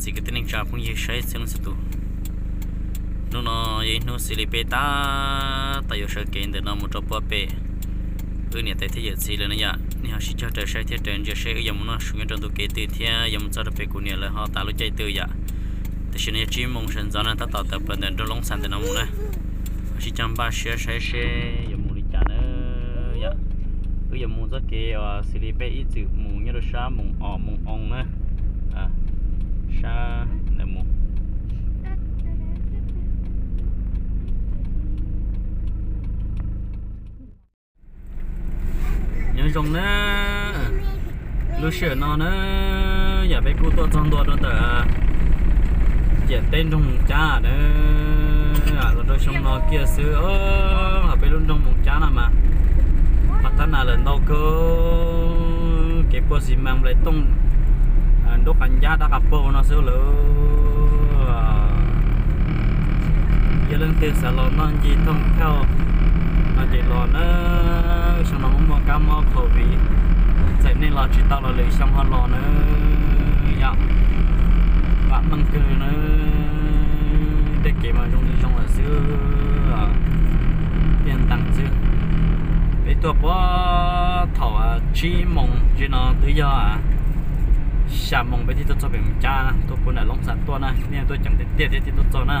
chỉ cái tên cha cũng như sai xem sự tu nó nó vậy nó xử lý bê ta tại yêu sợ kiện để nó một chỗ bỏ bê. Ư nè tại thế giờ gì lên nè nè họ chỉ cho trời sai thiết trời giờ sai ở dòng nó xuống trong tu kế từ thế dòng cho được bê của nè là họ ta lúc chạy từ ya thế xin nhớ chỉ mong sinh ra ta tạo tập bên đến trong lông sản từ nó muốn nè chỉ chăm ba sai sai sai dòng muốn đi chả nữa ya ư dòng muốn cho kề xử lý bê ít chữ muốn nhớ được sa muốn ọ muốn ông nữa. À sa nè muốn nhớ dùng nữa lúc sửa nó nè, giờ bé cô tôi trong nữa, chuyển tên trong cha nè, à rồi đôi xong nó kia xưa, ơ ở bé luôn trong mùng cha nào mà. Mặt thân là lần đầu cơ. Cái bộ gì mang lại tung đốt hành giá đã gặp bộ nó xứ lỡ giờ lên tiền sẽ lo nó gì thông theo. Nó chỉ lo nó xong nó không có cam mò khẩu vị vậy nên là chỉ tao là lấy xong hơn lo nữa. Dạ. Bạn măng cơ nó để kể mà trong đi trong là xưa tiền tăng xưa để tôi bỏ thọ chi mong chỉ nó tự do à xà mong bây giờ tôi cho bệnh cha tôi cũng là lông sản tôi nè nên tôi chẳng thể tiền thì tôi cho nè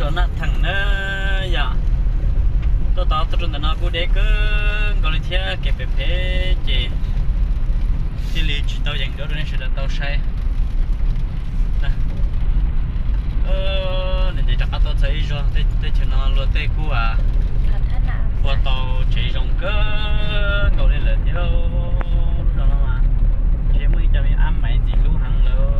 cho đó nó thằng nó dạ. Tôi tao tôi trong nó cũng để cứ gọi là thế cái bể bể chị. Thì lý chỉ tao dành đó nên sẽ là tao sai. Nè. Ờ để chắc tao thấy rồi để để cho nó lo tê cũ à. Qua tao chỉ trong cơ gọi là là theo đó mà chỉ mới cho mình ăn mấy gì luôn hàng luôn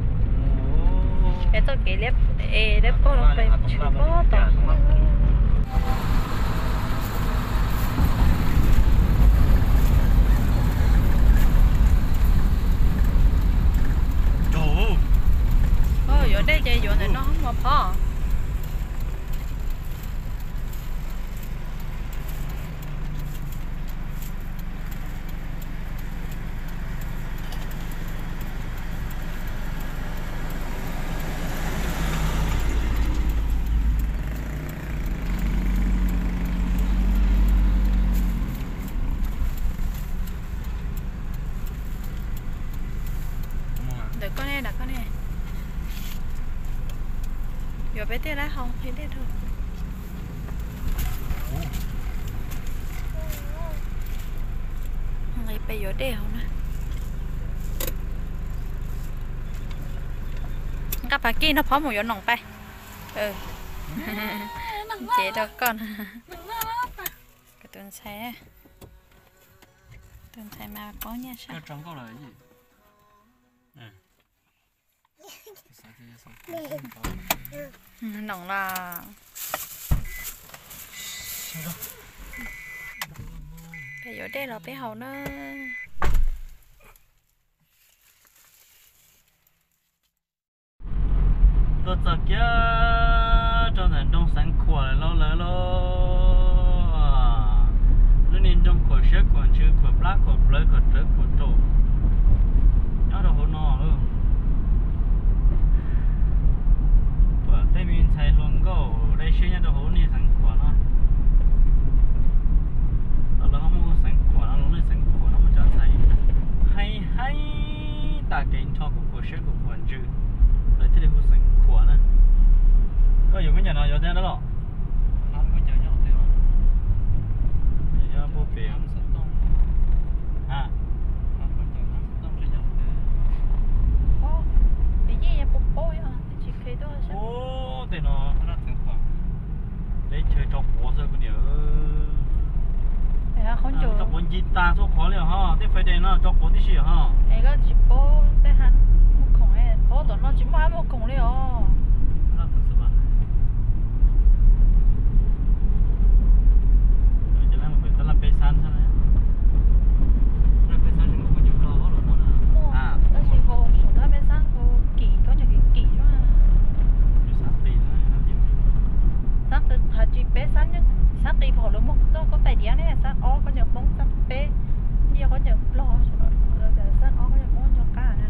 ê lép có nó phải chưa có tổng ôi ở đây chơi chỗ này nó không mà phò con này là con này giờ bé tê lá không thấy tê thôi. Ngày bây giờ đeo nè các bà kia nó phó một chỗ nòng bay ừ. Chế cho con. Cái tuần xe tuần xe mà có nha sao? Câu là gì? Nóng là bây giờ đây là bé hầu nó tôi giờ kia cho nên trong sáng khỏe lâu lâu lâu lúc nên trong khỏe sẽ còn chưa khỏe black khỏe blur khỏe trớ khỏe trổ. Nhớ đâu hôn nọ luôn và mình xài luôn go đây sẽ nhớ đâu đó là không có sáng khỏe nó lúc này sáng khỏe nó mà cho xài hay hay ta kiện cho của khỏe sẽ của khỏe chưa lấy thế để hút sáng khỏe nè có dùng cái nhà nào dùng thế đó lọ Hắn có chờ nhau thế mà. để cho bố bể Hắn sẽ tông. à Hắn có chờ hắn sẽ tông sẽ nhau thế. ô cái gì vậy bố bố à chỉ khi đó sao ô để nó Hắn đã thử khoảng. để chơi cho bố rồi cái điều à không cho chịu bố gì ta số khó liền ha để phải đây nó cho bố đi xí ha ấy cái chỉ bố để hắn một khổng ấy? Bố đó nó chỉ mua một khổng liền Hắn đã thử sự bạn rồi chỉ là một cái là bê san sao đấy Rồi cái sao chúng có nhiều lo quá rồi con à. mua À. đó chỉ hồ số đó bên sang hồ kỳ có những cái kỳ đó Chứ sao bì nó nó gì sáng từ thật chỉ bé sáng nhưng sáng đi bỏ luôn một đó có tài điển này sáng ó có những bóng sáng bé nhiều có những lo rồi giờ sáng ó có những bóng cho cả nè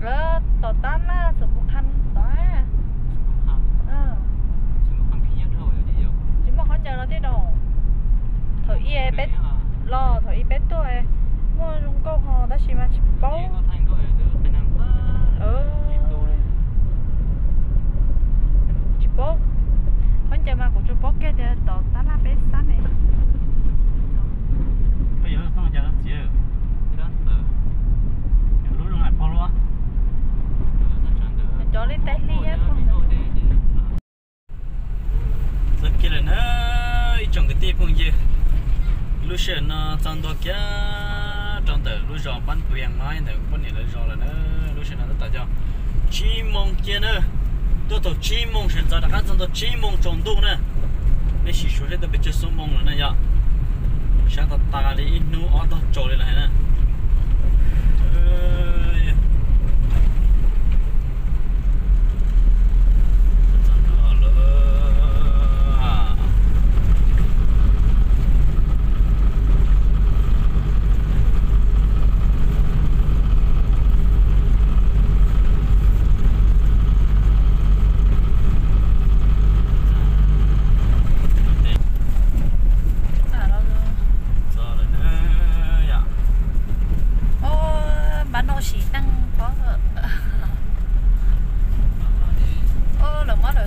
rồi tỏ tan á sự một khăn đó á. Chúng có khăn. ờ Chúng có khăn khí nhất thôi ở đây rồi. chúng mà khó chờ nó thế đâu thời y bé Thế à. lo thời y bé tuổi mua luôn câu hò đó chỉ mà chỉ Thế bóng có thành có ở từ Thái Nam ta. ừ Kịp tô đây. chỉ bóng khó chờ mà của chú bóng kia thì tỏ tan là bé sáng này bây giờ nó giờ nó chỉ Đó tờ. lúc lúc lại bao luôn Tờ rất chẳng tờ. cho lên tay ly á Ôi, không đi ngồi thế chứ. rất kia là nó trong cái tiệm phong gì lúc xưa nó trong đó kia trong tờ lúc giờ bán quyền nói thì con này là giờ là nó lúc xưa nó tạo cho chi mong kia nữa tôi tổ chi mong hiện giờ là trong đó chi mong trong độ nè, để chỉ số hết được bị chết số mong rồi nè ya sáng ta ta đi nu ở đó trồi lên này nè Ơi. Trong đó là- à nó Cho là nó ya ô bán đồ chỉ tăng có ô là mất rồi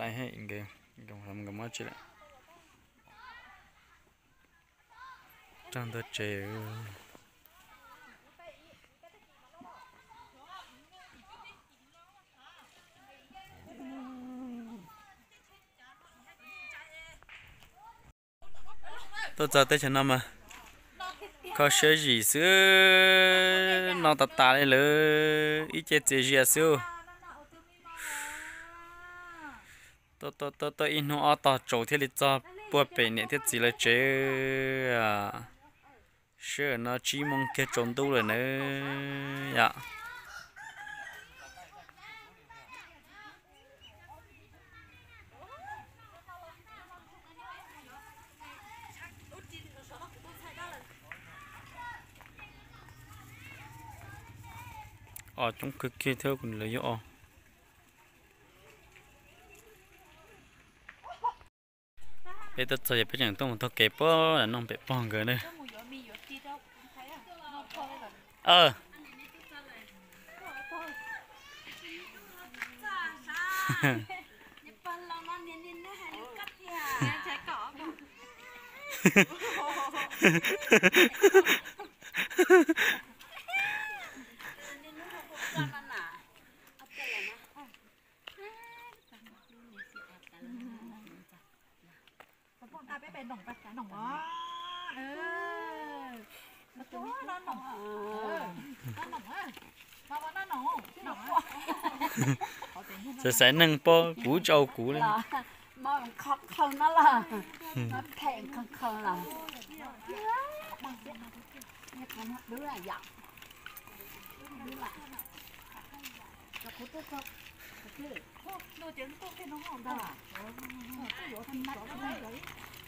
tay hay cái đồng làm cái mất chứ lại. Trang tờ chế tôi giờ tới chân năm mà có sẽ gì xưa? Nó tạt tạt lên lỡ ít chết gì à xưa? Tôi tôi tôi in nó ở tạt chỗ thế lịch cho bùa bể nhẹ thiết gì là chế à sure nó chỉ mong cái trốn tu rồi nữa dạ. Ờ chúng cứ kia theo cũng lấy vô bây giờ tôi bây giờ tôi muốn tôi kẹp bó là nó bị bong rồi nữa. Cái mùi gió mì gió chi đâu cũng thấy à nó thôi là ờ trái cỏ mà có bọn ta bé bé nồng ta cá nồng đó ừ. Nó tó nó nồng ừ. Nó nồng á mà mà nó nồng nồng á có tiền không sẽ sẽ nâng bó củ trâu củ lên. Là mà không không nó là nó thèm không không là. Nó không đứa là giọng đứa là nó cũng tốt không đồ trứng tốt cái nó ngon đó. Cái chỗ thằng mắt nó đấy tao mới có thằng con thôi ờ ờ ờ ờ cho nên chỉ cho mà phải cái người bé bé chú thằng hai bé chú bé một cái đâu có phải khi là xã bọc con chế chứ tốt tốt có thằng